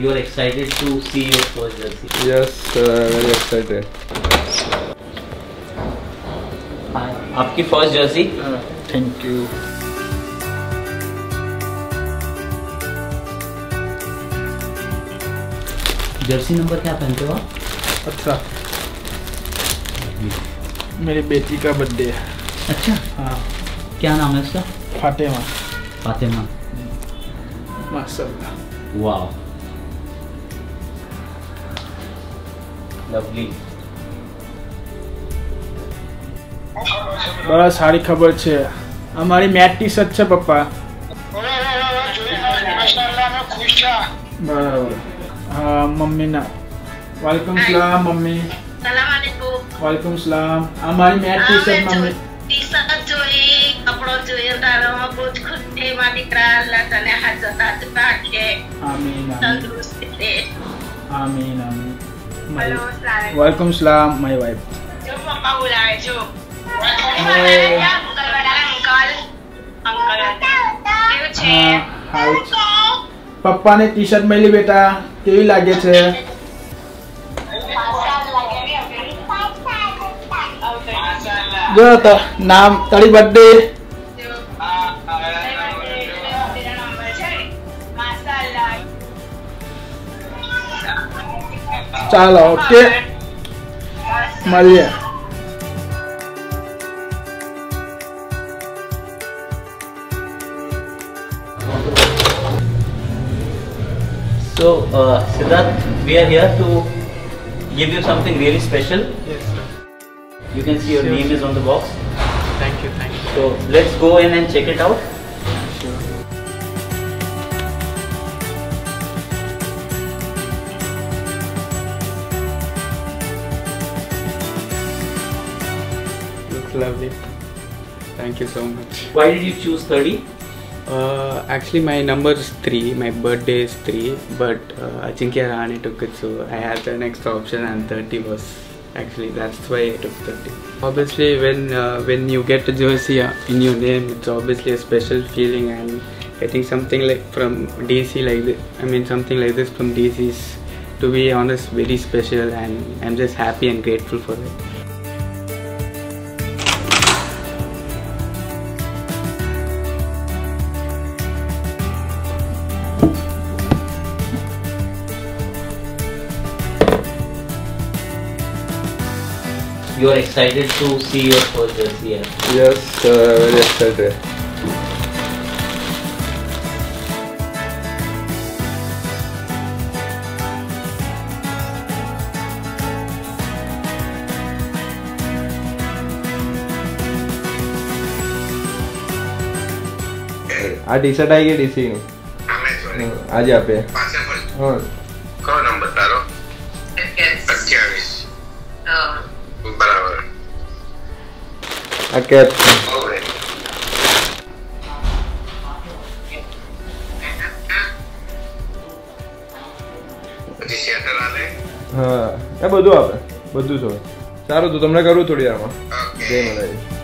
You are excited to see your first jersey. Yes, uh, very excited. हाँ, आपकी first jersey Thank you. Jersey number क्या पहनते हो आप? अच्छा। मेरी बेटी का बर्थडे है। अच्छा? हाँ। क्या नाम है उसका? फातिमा। फातिमा। माशाल्लाह। वाओ લવલી બસ સારી ખબર છે અમારી મેટ ટી શર્ટ છે પપ્પા બરાબર હા મમ્મીના વાલેકુમ સલામ મમ્મી Assalamualaikum. વાલેકુમ સલામ અમારી મેટ ટી શર્ટ મમ્મી T-shirt જોઈ કપડો જોઈ તારામાં બહુ જ ખુશ છે મારી દીકરા અલ્લાહ તને હાજર હાથ રાખે આમીન આમીન તંદુરસ્ત રહે આમીન આમીન હલો સાહેબ વાલેકુમ સલામ માય વાઇફ જો પપ્પા બોલાવે જો Hey. અંકલ બડા અંકલ અંકલ કેવું છે હા હારું છે. પપ્પાને ટી શર્ટ મળી બેટા કેવી લાગે છે જો તો નામ તારી બર્થડે ચાલો ઓકે મળીએ So, uh, Siddharth, we are here to give you something really special. Yes, You can see your Sure, name sure. is on the box. thank you, thank you. So, let's go in and check it out. Lovely. Thank you so much. Why did you choose 30? Uh, actually, my number is three. My birthday is three, but uh, Ajinkya Rahane took it, so I had an extra option, and thirty was actually that's why I took thirty. Obviously, when uh, when you get a jersey uh, in your name, it's obviously a special feeling, and getting something like from DC like this, I mean something like this from DC is, to be honest, very special, and I'm just happy and grateful for it. You are excited to see your first jersey. yeah. Yes, uh, very excited. આ T shirt આવી ગઈ DC ની રામેશ્વરી આજે આપે પાસે મળ હા કયો નંબર તારો અઠ્યાવીસ બરાબર. આ કેપ હા એ બધું આપે બધું જ હોય. સારું તો તમને કરું થોડી વારમાં. જય મલાઈ